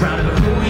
Proud of who you